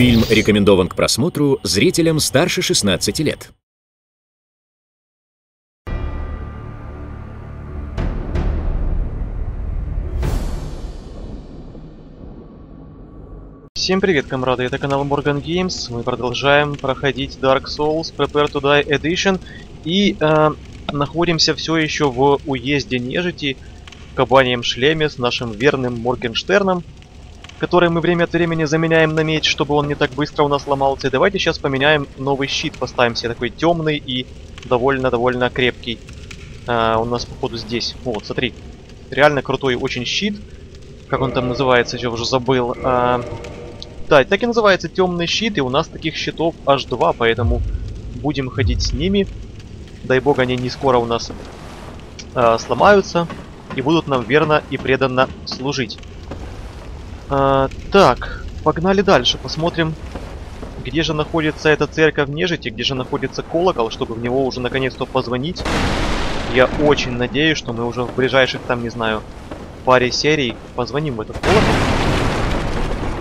Фильм рекомендован к просмотру зрителям старше 16 лет. Всем привет, комрады, это канал Morgan Games. Мы продолжаем проходить Dark Souls Prepare to Die Edition. И э, находимся все еще в уезде нежити, в кабаньем шлеме с нашим верным Моргенштерном, который мы время от времени заменяем на меч, чтобы он не так быстро у нас ломался. И давайте сейчас поменяем новый щит, поставим себе такой темный и довольно-довольно крепкий. Э, у нас, походу, здесь. Вот, смотри. Реально крутой очень щит. Как он там называется, я уже забыл. Э, да, так и называется темный щит, и у нас таких щитов аж два, поэтому будем ходить с ними. Дай бог они не скоро у нас э, сломаются и будут нам верно и преданно служить. Э, так, погнали дальше, посмотрим, где же находится эта церковь нежити, где же находится колокол, чтобы в него уже наконец-то позвонить. Я очень надеюсь, что мы уже в ближайших там, не знаю, паре серий позвоним в этот колокол.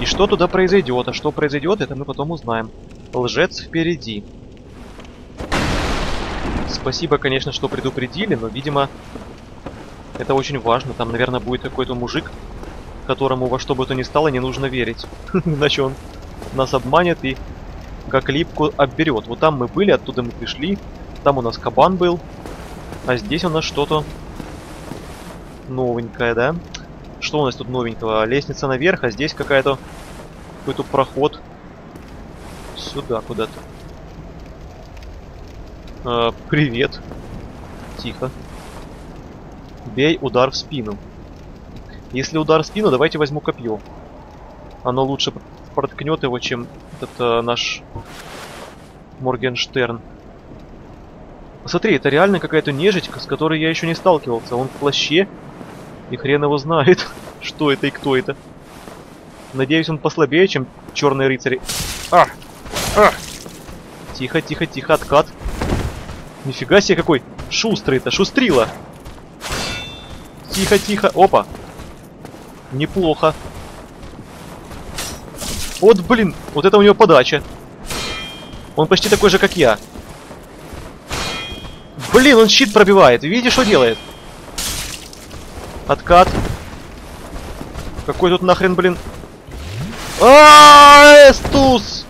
И что туда произойдет, а что произойдет, это мы потом узнаем. Лжец впереди. Спасибо, конечно, что предупредили, но, видимо, это очень важно. Там, наверное, будет какой-то мужик, которому во что бы то ни стало не нужно верить. Иначе он нас обманет и как липку обберет. Вот там мы были, оттуда мы пришли. Там у нас кабан был. А здесь у нас что-то новенькое, да? Что у нас тут новенького? Лестница наверх, а здесь какая-то... Какой-то проход. Сюда куда-то. А, привет. Тихо. Бей удар в спину. Если удар спину, давайте возьму копье. Оно лучше проткнет его, чем этот а, наш Моргенштерн. Смотри, это реально какая-то нежить, с которой я еще не сталкивался. Он в плаще, и хрен его знает, что это и кто это. Надеюсь, он послабее, чем черные рыцари. А! А! Тихо, тихо, тихо, откат. Нифига себе какой шустрый-то, шустрила. Тихо, тихо, опа. Неплохо. Вот, блин, вот это у него подача. Он почти такой же, как я. Блин, он щит пробивает. Видите, что делает? Откат. Какой тут нахрен, блин... А, Эстус!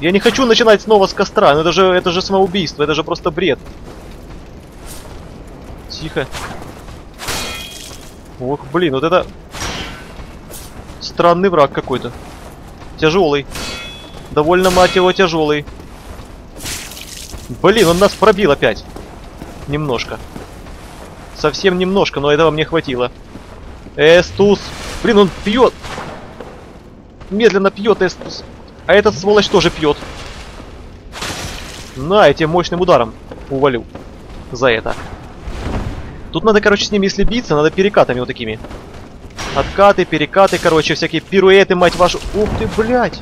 Я не хочу начинать снова с костра, но это же, это же самоубийство, это же просто бред. Тихо. Ох, блин, вот это... Странный враг какой-то. Тяжелый. Довольно, мать его, тяжелый. Блин, он нас пробил опять. Немножко. Совсем немножко, но этого мне хватило. Эстус. Блин, он пьет. Медленно пьет Эстус. А этот сволочь тоже пьет. На, этим мощным ударом увалю. За это. Тут надо, короче, с ними, если биться, надо перекатами вот такими. Откаты, перекаты, короче, всякие пируэты, мать вашу. Ух ты, блядь.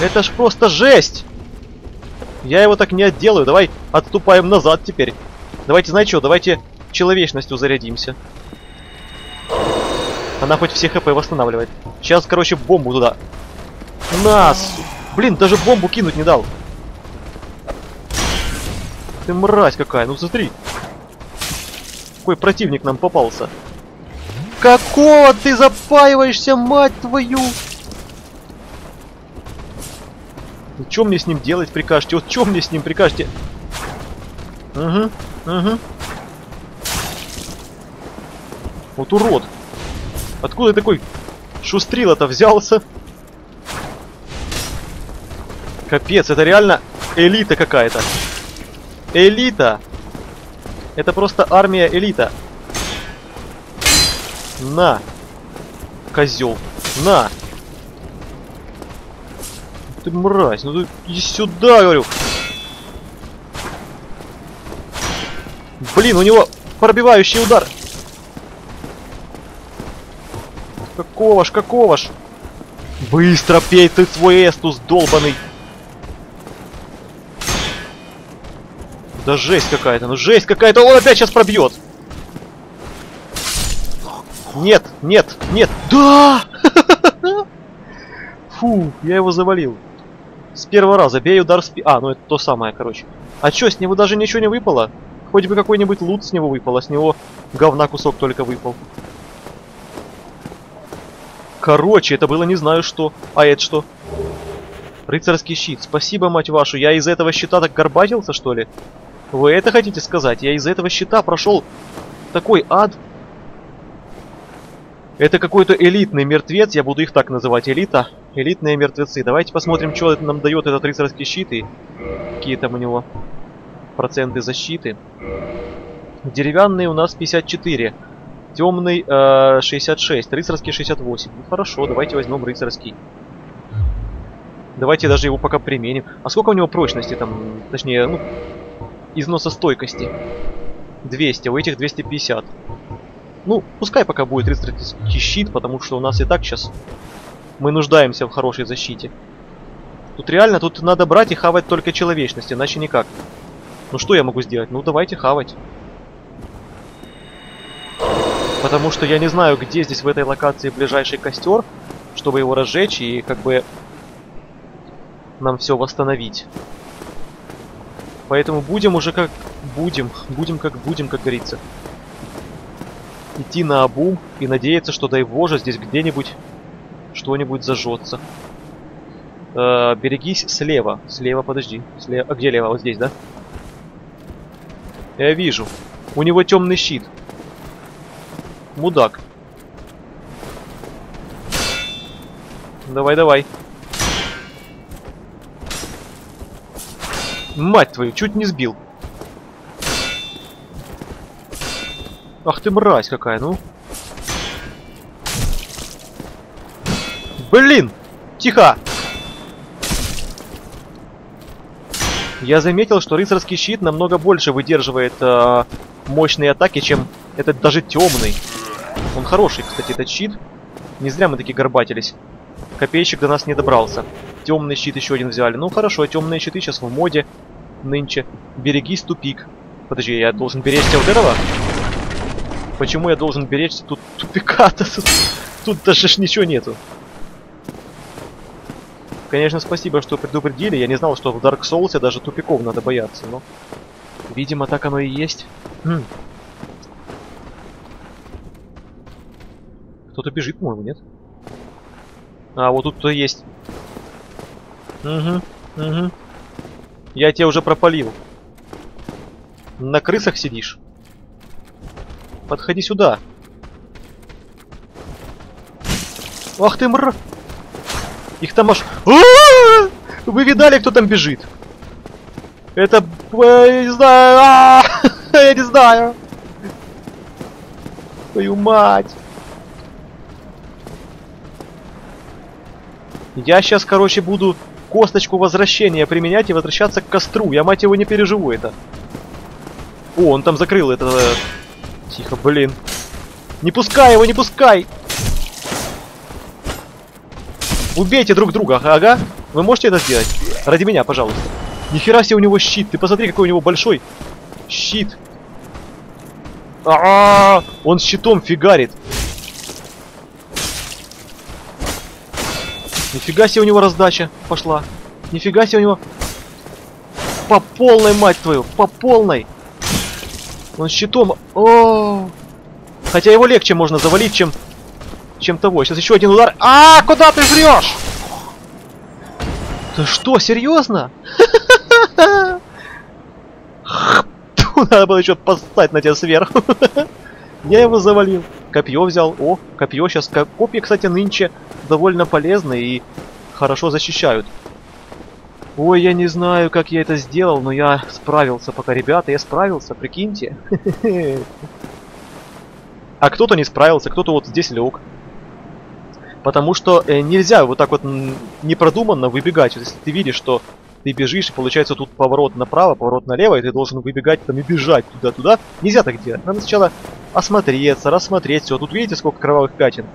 Это ж просто жесть. Я его так не отделаю. Давай отступаем назад теперь. Давайте, знаете что, давайте человечностью зарядимся. Она хоть все хп восстанавливает. Сейчас, короче, бомбу туда. Нас! Блин, даже бомбу кинуть не дал. Ты мразь какая, ну смотри. Какой противник нам попался. Какого ты запаиваешься, мать твою? Ну, что мне с ним делать прикажете? Вот что мне с ним прикажете? Угу, угу. Вот урод. Откуда такой шустрила-то взялся? Капец, это реально элита какая-то. Элита! Это просто армия элита. На! Козел. На! Ты мразь, ну ты иди сюда, говорю. Блин, у него пробивающий удар. Какого ж, какого ж? Быстро пей ты свой эстус долбаный. Да жесть какая-то, ну жесть какая-то, он опять сейчас пробьет. Нет, нет, нет, да! Фу, я его завалил. С первого раза бей удар спи... А, ну это то самое, короче. А чё, с него даже ничего не выпало? Хоть бы какой-нибудь лут с него выпал, а с него говна кусок только выпал. Короче, это было не знаю что. А это что? Рыцарский щит. Спасибо, мать вашу. Я из этого щита так горбатился, что ли? Вы это хотите сказать? Я из этого щита прошел такой ад. Это какой-то элитный мертвец, я буду их так называть, элита. Элитные мертвецы. Давайте посмотрим, что это нам дает этот рыцарский щит и какие там у него проценты защиты. Деревянный у нас 54. Темный э, 66. Рыцарский 68. Ну хорошо, давайте возьмем рыцарский. Давайте даже его пока применим. А сколько у него прочности там? Точнее, ну, износостойкости. 200, а у этих 250. Ну, пускай пока будет рыцарский щит, потому что у нас и так сейчас мы нуждаемся в хорошей защите. Тут реально, тут надо брать и хавать только человечность, иначе никак. Ну что я могу сделать? Ну давайте хавать. Потому что я не знаю, где здесь в этой локации ближайший костер, чтобы его разжечь и как бы нам все восстановить. Поэтому будем уже как будем, будем как будем, как говорится. Идти на обум и надеяться, что дай боже здесь где-нибудь что-нибудь зажжется. Э, берегись слева. Слева, подожди. Слева. А где лево? Вот здесь, да? Я вижу. У него темный щит. Мудак. Давай, давай. Мать твою, чуть не сбил. Ах ты мразь какая, ну. Блин! Тихо! Я заметил, что рыцарский щит намного больше выдерживает э, мощные атаки, чем этот даже темный. Он хороший, кстати, этот щит. Не зря мы такие горбатились. Копейщик до нас не добрался. Темный щит еще один взяли. Ну хорошо, темные щиты сейчас в моде нынче. Берегись тупик. Подожди, я должен беречься вот этого? Почему я должен беречься тут тупика-то? Тут, тут даже ничего нету. Конечно, спасибо, что предупредили. Я не знал, что в Dark Souls даже тупиков надо бояться, но... Видимо, так оно и есть. Хм. Кто-то бежит, по-моему, нет? А, вот тут кто есть. Угу, угу. Я тебя уже пропалил. На крысах сидишь. Подходи сюда. Ах ты мр! Их там аж... Вы видали, кто там бежит? Это... Я не знаю... Я не знаю. Твою мать. Я сейчас, короче, буду косточку возвращения применять и возвращаться к костру. Я, мать его, не переживу это. О, он там закрыл это... Тихо, блин. Не пускай его, не пускай! Убейте друг друга, ага. Вы можете это сделать? Ради меня, пожалуйста. Нихера себе у него щит. Ты посмотри, какой у него большой щит. А, -а, -а! Он щитом фигарит. Нифига себе у него раздача пошла. Нифига себе у него... По полной, мать твою, по полной. Он щитом... О. Хотя его легче можно завалить, чем... Чем того. Сейчас еще один удар. А, куда ты врешь? Ты что, серьезно? Надо было еще поставить на тебя сверху. Я его завалил. Копье взял. О, копье сейчас. Копья, кстати, нынче довольно полезны и хорошо защищают. Ой, я не знаю, как я это сделал, но я справился пока, ребята, я справился, прикиньте. А кто-то не справился, кто-то вот здесь лег. Потому что э, нельзя вот так вот непродуманно выбегать. Если ты видишь, что ты бежишь, и получается тут поворот направо, поворот налево, и ты должен выбегать там и бежать туда-туда. Нельзя так делать. Надо сначала осмотреться, рассмотреть все. Тут видите, сколько кровавых пятен?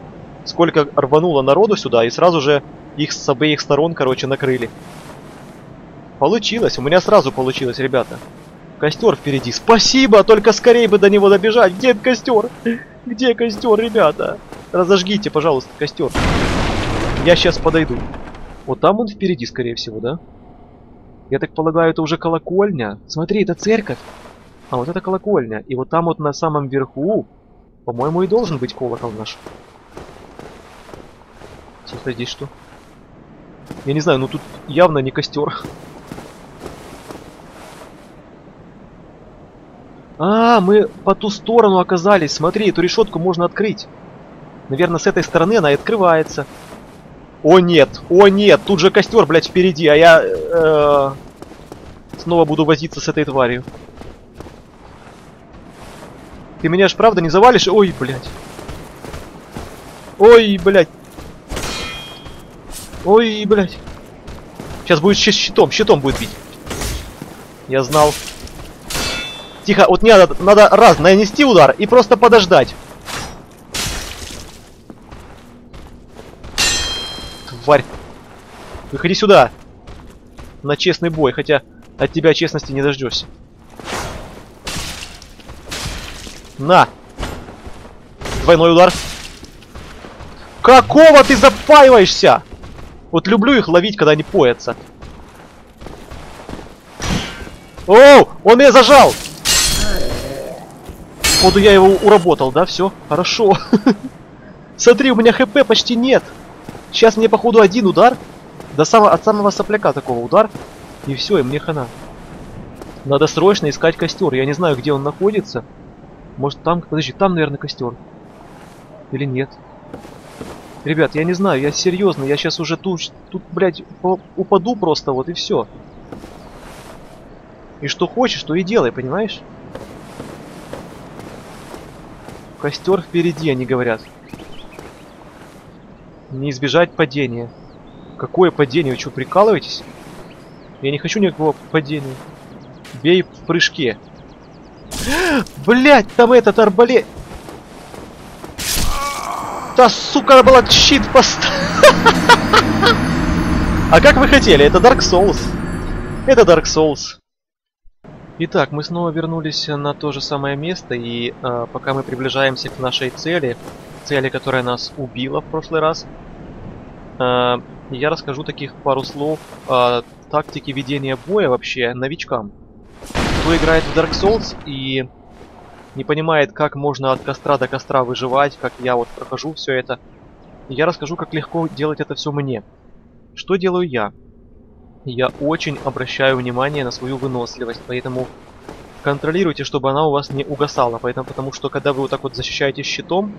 Сколько рвануло народу сюда, и сразу же их с обеих сторон, короче, накрыли. Получилось, у меня сразу получилось, ребята. Костер впереди. Спасибо, только скорее бы до него добежать. Где костер? Где костер, ребята? Разожгите, пожалуйста, костер. Я сейчас подойду. Вот там он впереди, скорее всего, да? Я так полагаю, это уже колокольня. Смотри, это церковь. А вот это колокольня. И вот там вот на самом верху, по-моему, и должен быть колокол наш. Тихо, здесь что? Я не знаю, ну тут явно не костер. А, мы по ту сторону оказались. Смотри, эту решетку можно открыть. Наверное, с этой стороны она и открывается. О нет, о нет, тут же костер, блядь, впереди, а я э, снова буду возиться с этой тварью. Ты меня ж правда не завалишь? Ой, блядь. Ой, блядь. Ой, блядь. Сейчас будет щитом, щитом будет бить. Я знал. Тихо, вот не надо, надо раз нанести удар и просто подождать. Тварь. Выходи сюда. На честный бой, хотя от тебя честности не дождешься. На. Двойной удар. Какого ты запаиваешься? Вот люблю их ловить, когда они поятся. Оу, он меня зажал! Походу я его уработал, да? Все, хорошо. Смотри, у меня хп почти нет. Сейчас мне, походу, один удар. До самого, от самого сопляка такого удар. И все, и мне хана. Надо срочно искать костер. Я не знаю, где он находится. Может там, подожди, там, наверное, костер. Или нет? Ребят, я не знаю, я серьезно, я сейчас уже тут, тут, блядь, упаду просто, вот и все. И что хочешь, то и делай, понимаешь? Костер впереди, они говорят. Не избежать падения. Какое падение? Вы что, прикалываетесь? Я не хочу никакого падения. Бей в прыжке. Блять, там этот арбалет. Да, сука, была щит поставил. А как вы хотели? Это Dark Souls. Это Dark Souls. Итак, мы снова вернулись на то же самое место, и э, пока мы приближаемся к нашей цели, цели, которая нас убила в прошлый раз, э, я расскажу таких пару слов о тактике ведения боя вообще новичкам. Кто играет в Dark Souls и не понимает, как можно от костра до костра выживать, как я вот прохожу все это, я расскажу, как легко делать это все мне. Что делаю я? Я очень обращаю внимание на свою выносливость, поэтому контролируйте, чтобы она у вас не угасала, поэтому, потому что когда вы вот так вот защищаете щитом,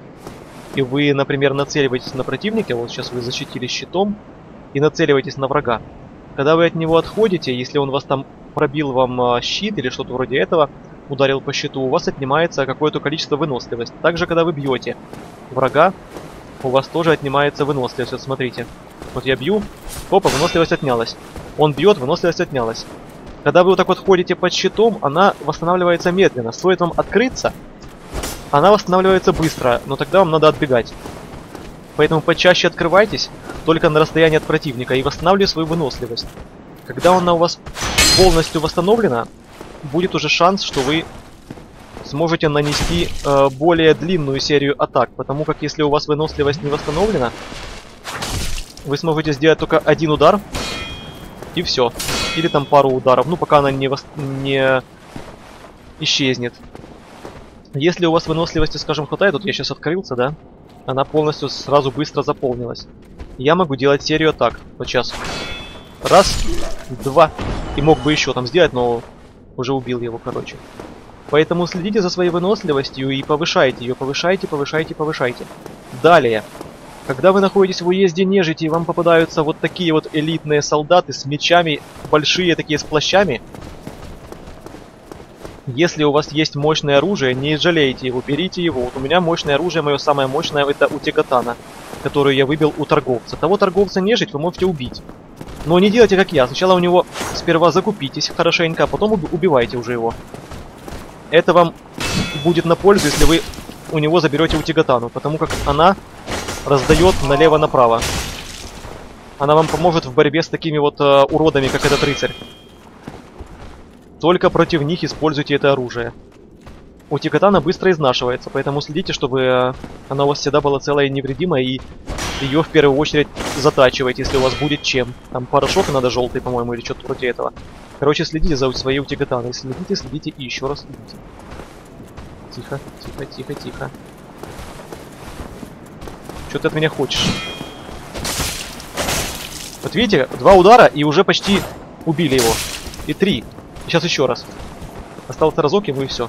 и вы, например, нацеливаетесь на противника, вот сейчас вы защитили щитом, и нацеливаетесь на врага, когда вы от него отходите, если он вас там пробил вам а, щит или что-то вроде этого, ударил по щиту, у вас отнимается какое-то количество выносливости. Также, когда вы бьете врага, у вас тоже отнимается выносливость. Вот смотрите. Вот я бью, опа, выносливость отнялась. Он бьет, выносливость отнялась. Когда вы вот так вот ходите под щитом, она восстанавливается медленно. Стоит вам открыться, она восстанавливается быстро, но тогда вам надо отбегать. Поэтому почаще открывайтесь, только на расстоянии от противника, и восстанавливайте свою выносливость. Когда она у вас полностью восстановлена, будет уже шанс, что вы сможете нанести э, более длинную серию атак, потому как если у вас выносливость не восстановлена, вы сможете сделать только один удар, и все. Или там пару ударов, ну пока она не, вос... не исчезнет. Если у вас выносливости, скажем, хватает, вот я сейчас открылся, да, она полностью сразу быстро заполнилась. Я могу делать серию атак. Вот сейчас. Раз, два. И мог бы еще там сделать, но уже убил его, короче. Поэтому следите за своей выносливостью и повышайте ее, повышайте, повышайте, повышайте. Далее. Когда вы находитесь в уезде нежити и вам попадаются вот такие вот элитные солдаты с мечами, большие такие с плащами, если у вас есть мощное оружие, не жалейте его, берите его. Вот у меня мощное оружие, мое самое мощное, это утекатана, которую я выбил у торговца. Того торговца нежить вы можете убить. Но не делайте как я. Сначала у него сперва закупитесь хорошенько, а потом убивайте уже его. Это вам будет на пользу, если вы у него заберете утигатану, потому как она раздает налево-направо. Она вам поможет в борьбе с такими вот э, уродами, как этот рыцарь. Только против них используйте это оружие. Утикатана быстро изнашивается, поэтому следите, чтобы э, она у вас всегда была целая и невредимая, и ее в первую очередь затачивать, если у вас будет чем. Там порошок надо желтый, по-моему, или что-то вроде этого. Короче, следите за своей утигатаной. Следите, следите и еще раз следите. Тихо, тихо, тихо, тихо. Что ты от меня хочешь? Вот видите, два удара и уже почти убили его. И три. Сейчас еще раз. Остался разок и все.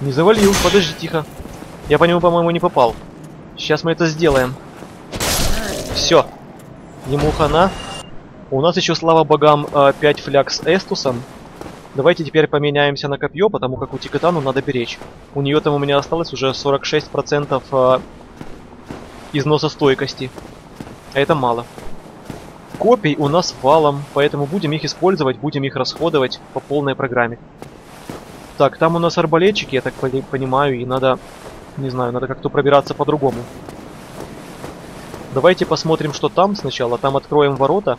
Не завалил, подожди, тихо. Я по нему, по-моему, не попал. Сейчас мы это сделаем. Все. Ему хана. У нас еще, слава богам, 5 э, фляг с Эстусом. Давайте теперь поменяемся на копье, потому как у Тикатану надо беречь. У нее там у меня осталось уже 46% э, износа стойкости. А это мало. Копий у нас валом, поэтому будем их использовать, будем их расходовать по полной программе. Так, там у нас арбалетчики, я так понимаю, и надо, не знаю, надо как-то пробираться по-другому. Давайте посмотрим, что там сначала. Там откроем ворота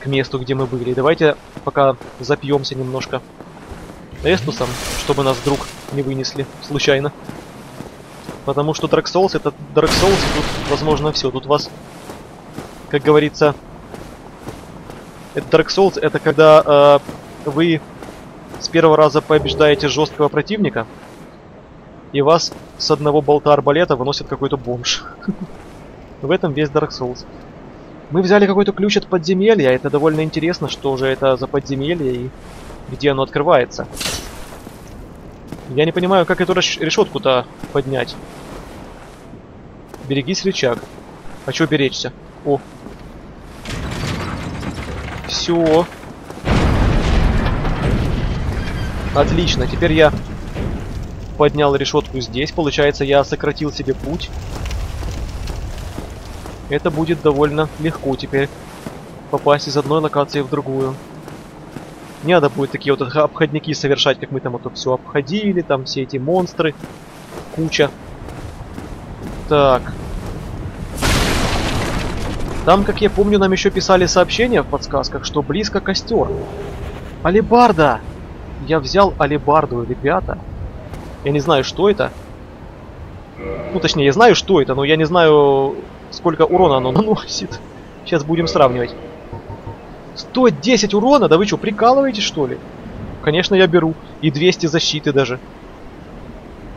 к месту, где мы были. Давайте пока запьемся немножко эстусом, чтобы нас вдруг не вынесли случайно. Потому что Dark Souls это Dark Souls, и тут возможно все. Тут вас, как говорится, это Dark Souls, это когда э, вы с первого раза побеждаете жесткого противника, и вас с одного болта арбалета выносит какой-то бомж. В этом весь Dark Souls. Мы взяли какой-то ключ от подземелья, это довольно интересно, что же это за подземелье и где оно открывается. Я не понимаю, как эту решетку-то поднять. Берегись, рычаг. А чё беречься? О. Все. Отлично, теперь я поднял решетку здесь. Получается, я сократил себе путь. Это будет довольно легко теперь попасть из одной локации в другую. Не надо будет такие вот обходники совершать, как мы там это все обходили, там все эти монстры, куча. Так. Там, как я помню, нам еще писали сообщения в подсказках, что близко костер. Алибарда! Я взял алибарду, ребята. Я не знаю, что это. Ну, точнее, я знаю, что это, но я не знаю, сколько урона оно наносит. Сейчас будем сравнивать. 110 урона? Да вы что, прикалываетесь, что ли? Конечно, я беру. И 200 защиты даже.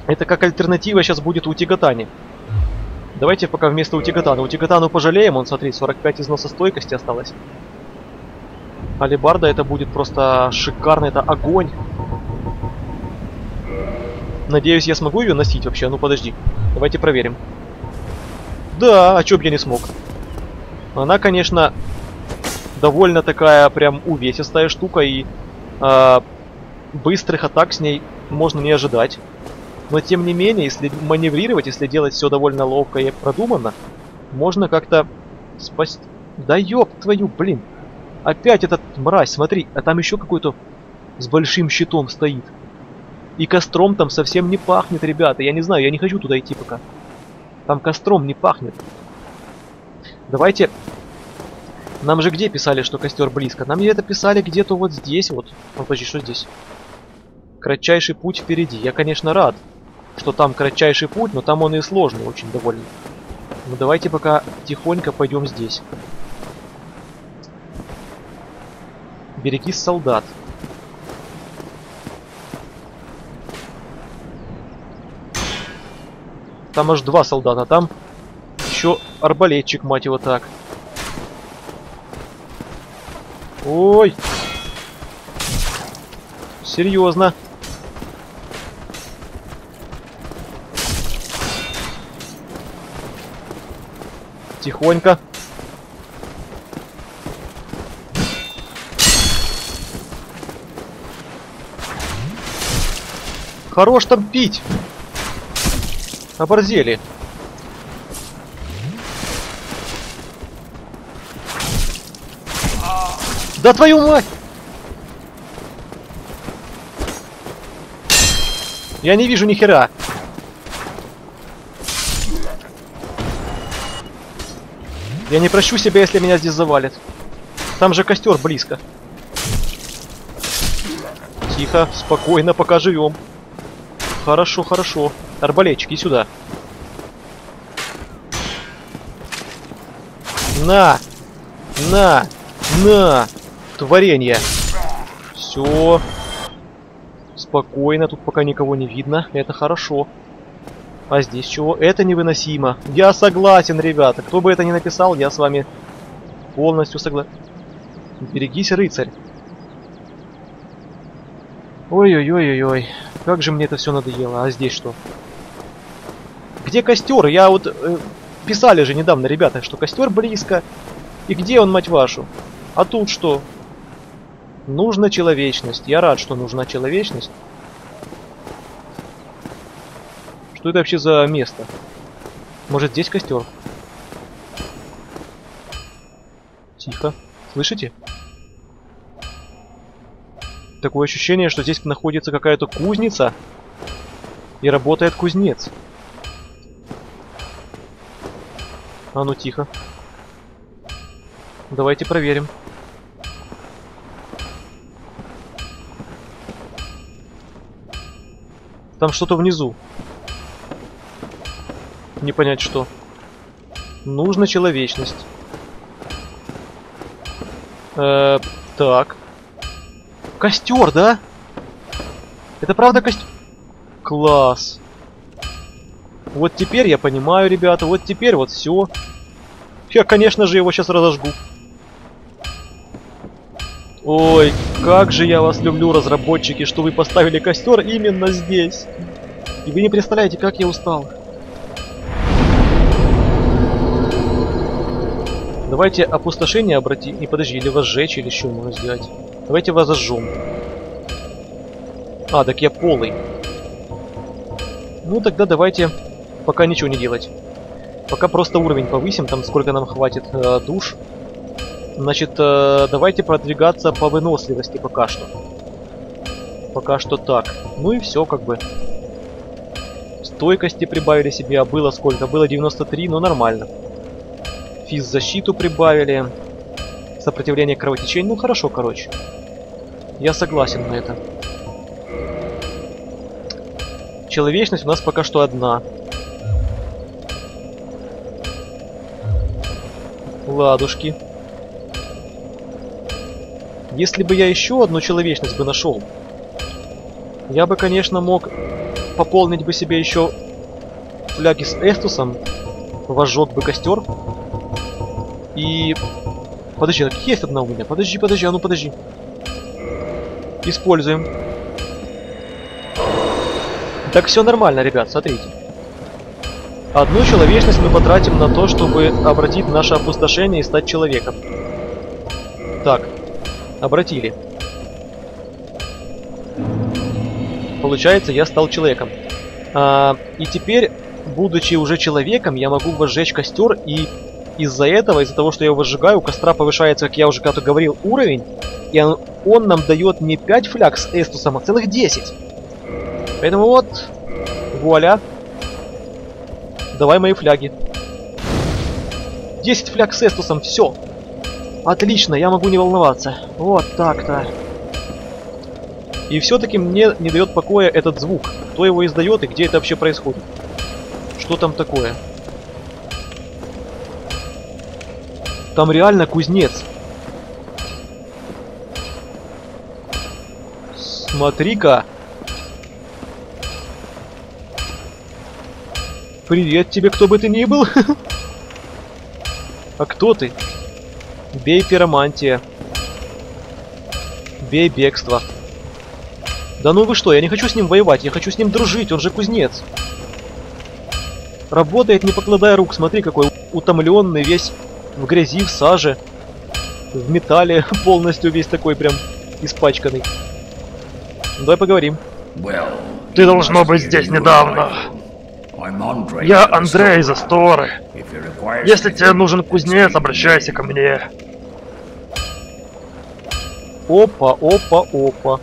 Это как альтернатива сейчас будет у Тигатани. Давайте пока вместо Утигатана. Утигатану пожалеем, он, смотри, 45 износа стойкости осталось. Алибарда это будет просто шикарно, это огонь. Надеюсь, я смогу ее носить вообще. Ну подожди, давайте проверим. Да, а чё б я не смог? Она, конечно, довольно такая прям увесистая штука, и э, быстрых атак с ней можно не ожидать. Но тем не менее, если маневрировать, если делать все довольно ловко и продуманно, можно как-то спасти... Да ёб твою, блин! Опять этот мразь, смотри, а там еще какой-то с большим щитом стоит. И костром там совсем не пахнет, ребята. Я не знаю, я не хочу туда идти пока. Там костром не пахнет. Давайте... Нам же где писали, что костер близко? Нам это писали где-то вот здесь вот. Ну, подожди, что здесь? Кратчайший путь впереди. Я, конечно, рад, что там кратчайший путь, но там он и сложный очень довольно. Ну, давайте пока тихонько пойдем здесь. Берегись солдат. Там аж два солдата, там еще арбалетчик, мать его так. Ой! Серьезно. Тихонько. Хорош там пить! Оборзели. Да твою мать! Я не вижу ни хера. Я не прощу себя, если меня здесь завалит. Там же костер близко. Тихо, спокойно, пока живем. Хорошо, хорошо. Арбалетчик, иди сюда. На! На! На! Творение! Все. Спокойно, тут пока никого не видно. Это хорошо. А здесь чего? Это невыносимо. Я согласен, ребята. Кто бы это ни написал, я с вами полностью согласен. Берегись, рыцарь. Ой-ой-ой-ой-ой. Как же мне это все надоело. А здесь что? Где костер? Я вот... Э, писали же недавно, ребята, что костер близко. И где он, мать вашу? А тут что? Нужна человечность. Я рад, что нужна человечность. Что это вообще за место? Может здесь костер? Тихо. Слышите? Такое ощущение, что здесь находится какая-то кузница. И работает кузнец. А ну тихо. Давайте проверим. Там что-то внизу. Не понять что. Нужна человечность. Э, так. Костер, да? Это правда костер? Класс. Вот теперь я понимаю, ребята. Вот теперь вот все. Я, конечно же, его сейчас разожгу. Ой, как же я вас люблю, разработчики, что вы поставили костер именно здесь. И вы не представляете, как я устал. Давайте опустошение обратить. Не подожди, или сжечь, или что можно сделать. Давайте вас зажжем. А, так я полый. Ну тогда давайте пока ничего не делать. Пока просто уровень повысим, там сколько нам хватит э, душ. Значит, э, давайте продвигаться по выносливости пока что. Пока что так. Ну и все, как бы. Стойкости прибавили себе, а было сколько? Было 93, но нормально физзащиту прибавили. Сопротивление кровотечению. Ну хорошо, короче. Я согласен на это. Человечность у нас пока что одна. Ладушки. Если бы я еще одну человечность бы нашел, я бы, конечно, мог пополнить бы себе еще фляги с Эстусом, возжег бы костер, и... Подожди, так есть одна у меня. Подожди, подожди, а ну подожди. Используем. Так все нормально, ребят, смотрите. Одну человечность мы потратим на то, чтобы обратить наше опустошение и стать человеком. Так, обратили. Получается, я стал человеком. А, и теперь, будучи уже человеком, я могу возжечь костер и из-за этого, из-за того, что я его выжигаю, у костра повышается, как я уже когда-то говорил, уровень, и он, он нам дает не 5 фляг с эстусом, а целых 10. Поэтому вот, вуаля. Давай мои фляги. 10 фляг с эстусом, все. Отлично, я могу не волноваться. Вот так-то. И все-таки мне не дает покоя этот звук. Кто его издает и где это вообще происходит? Что там такое? Там реально кузнец. Смотри-ка. Привет тебе, кто бы ты ни был. а кто ты? Бей пиромантия. Бей бегство. Да ну вы что, я не хочу с ним воевать, я хочу с ним дружить, он же кузнец. Работает не покладая рук, смотри какой утомленный, весь в грязи, в саже, в металле, полностью весь такой прям испачканный. Давай поговорим. Ты должно быть здесь недавно. Я Андрей из Асторы. Если тебе нужен кузнец, обращайся ко мне. Опа, опа, опа.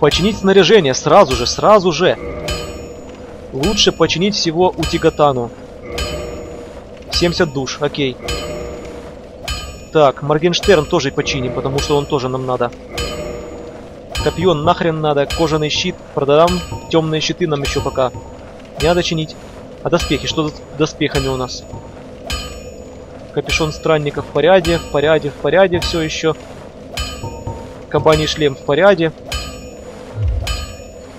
Починить снаряжение сразу же, сразу же. Лучше починить всего у Тигатану. 70 душ, окей. Так, Моргенштерн тоже починим, потому что он тоже нам надо. Копье нахрен надо, кожаный щит продам, темные щиты нам еще пока. Не надо чинить. А доспехи, что с доспехами у нас? Капюшон странника в порядке, в порядке, в порядке все еще. Кабаний шлем в порядке.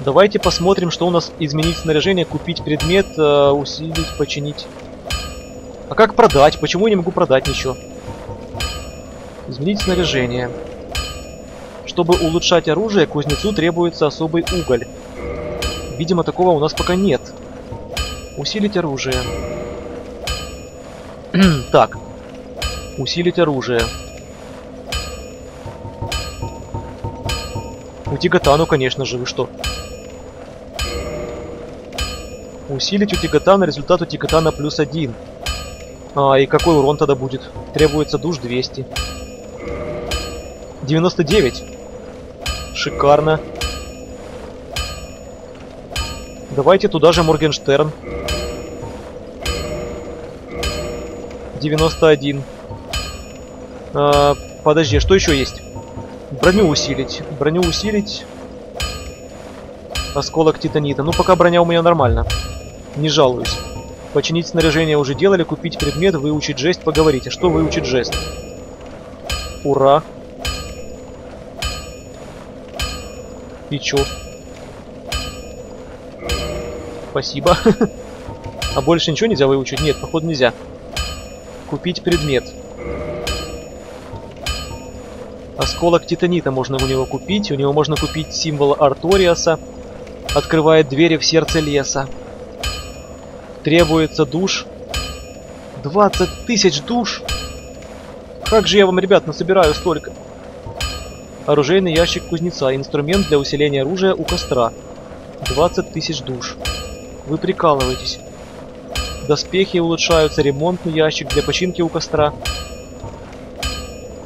Давайте посмотрим, что у нас изменить снаряжение, купить предмет, э, усилить, починить. А как продать? Почему я не могу продать ничего? Изменить снаряжение. Чтобы улучшать оружие, кузнецу требуется особый уголь. Видимо, такого у нас пока нет. Усилить оружие. так. Усилить оружие. Утигатану, конечно же, вы что? Усилить утигатана, результат утигатана плюс один. А, и какой урон тогда будет? Требуется душ 200. 99. Шикарно. Давайте туда же Моргенштерн. 91. А, подожди, что еще есть? Броню усилить. Броню усилить. Осколок титанита. Ну, пока броня у меня нормально. Не жалуюсь. Починить снаряжение уже делали, купить предмет, выучить жест, поговорите. Что выучить жест? Ура. И чё? Спасибо. а больше ничего нельзя выучить? Нет, походу нельзя. Купить предмет. Осколок титанита можно у него купить. У него можно купить символ Арториаса. Открывает двери в сердце леса. Требуется душ. 20 тысяч душ? Как же я вам, ребят, насобираю столько? Оружейный ящик кузнеца. Инструмент для усиления оружия у костра. 20 тысяч душ. Вы прикалываетесь. Доспехи улучшаются. Ремонтный ящик для починки у костра.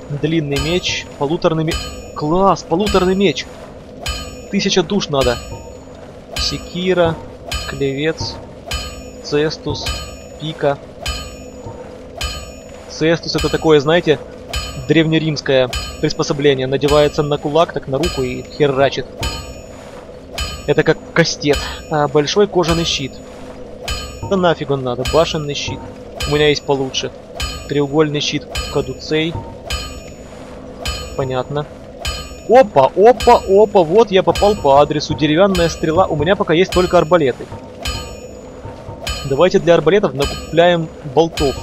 Длинный меч. Полуторный меч. Класс! Полуторный меч! Тысяча душ надо. Секира. Клевец. Цестус. Пика. Цестус это такое, знаете, древнеримское приспособление. Надевается на кулак, так на руку и херачит. Это как кастет. А, большой кожаный щит. Да нафиг он надо. Башенный щит. У меня есть получше. Треугольный щит кадуцей. Понятно. Опа, опа, опа, вот я попал по адресу. Деревянная стрела. У меня пока есть только арбалеты. Давайте для арбалетов накупляем болтов.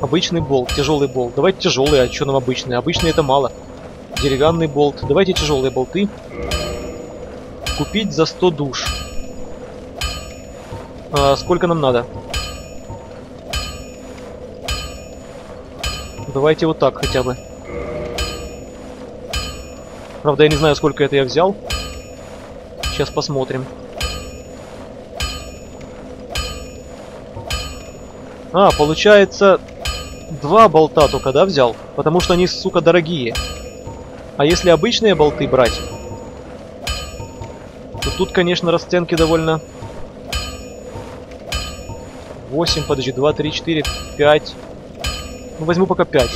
Обычный болт, тяжелый болт. Давайте тяжелый, а что нам обычный? Обычный это мало. Деревянный болт. Давайте тяжелые болты. Купить за 100 душ. А, сколько нам надо? Давайте вот так хотя бы. Правда, я не знаю, сколько это я взял. Сейчас посмотрим. А, получается, два болта только, да, взял? Потому что они, сука, дорогие. А если обычные болты брать, то тут, конечно, расценки довольно... 8, подожди, 2, 3, 4, 5. Ну, возьму пока 5.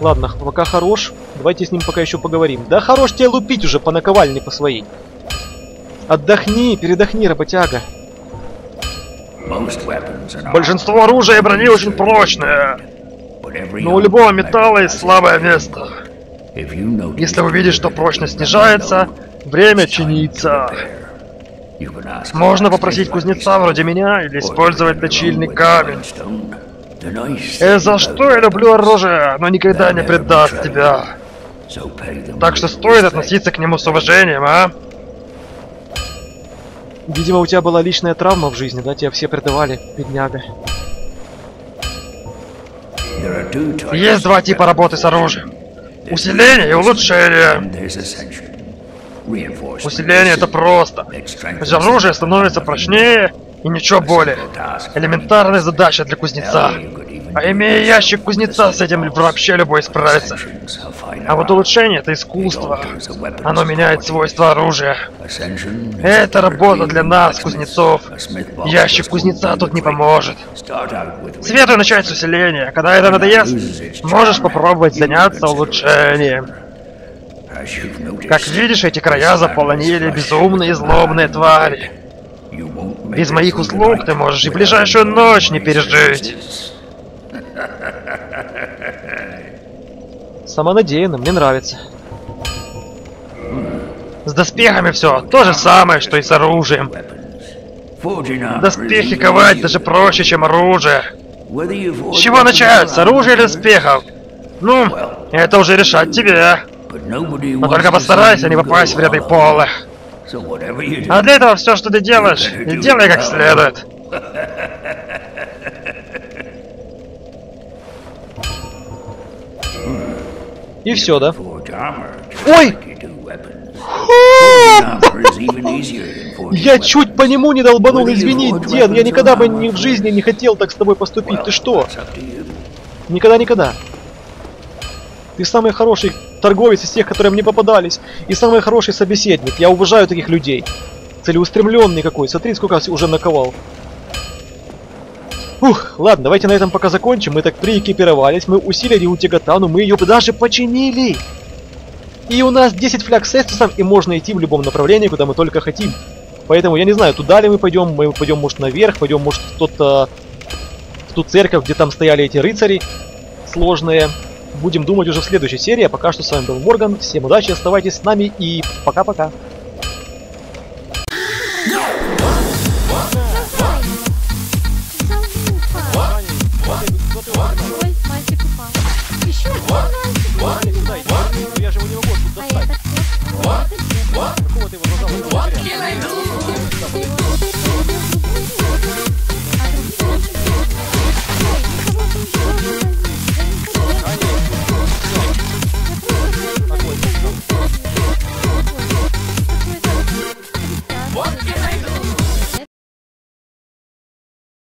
Ладно, пока хорош. Давайте с ним пока еще поговорим. Да хорош тебе лупить уже по наковальне по своей. Отдохни, передохни, работяга. Большинство оружия и брони очень прочное. Но у любого металла есть слабое место. Если увидишь, что прочность снижается, время чинится. Можно попросить кузнеца вроде меня или использовать точильный камень. Э, за что я люблю оружие, но никогда не предаст тебя. Так что стоит относиться к нему с уважением, а? Видимо, у тебя была личная травма в жизни, да? Тебя все предавали, бедняга. Есть два типа работы с оружием. Усиление и улучшение. Усиление это просто. Оружие становится прочнее и ничего более. Элементарная задача для кузнеца. А имея ящик кузнеца, с этим вообще любой справится. А вот улучшение — это искусство. Оно меняет свойства оружия. Это работа для нас, кузнецов. Ящик кузнеца тут не поможет. Советую начать с усиления. Когда это надоест, можешь попробовать заняться улучшением. Как видишь, эти края заполонили безумные злобные твари. Без моих услуг ты можешь и ближайшую ночь не пережить. Самонадеянно, мне нравится. С доспехами все то же самое, что и с оружием. Доспехи ковать даже проще, чем оружие. С чего начать? С оружия или доспехов? Ну, это уже решать тебе. Но только постарайся не попасть в ряды пола. А для этого все, что ты делаешь, делай как следует. И все, да? Ой! Я чуть по нему не долбанул, извини, дед, я никогда бы ни в жизни не хотел так с тобой поступить. Ты что? Никогда-никогда. Ты самый хороший торговец из тех, которые мне попадались. И самый хороший собеседник. Я уважаю таких людей. Целеустремленный какой. Смотри, сколько уже наковал. Ух, ладно, давайте на этом пока закончим. Мы так приэкипировались, мы усилили Утигатану, мы ее даже починили. И у нас 10 фляг с эстусом, и можно идти в любом направлении, куда мы только хотим. Поэтому я не знаю, туда ли мы пойдем, мы пойдем, может, наверх, пойдем, может, в тот, в ту церковь, где там стояли эти рыцари сложные. Будем думать уже в следующей серии. А пока что с вами был Морган. Всем удачи, оставайтесь с нами и пока-пока. А это кто? Какого ты его What can I do?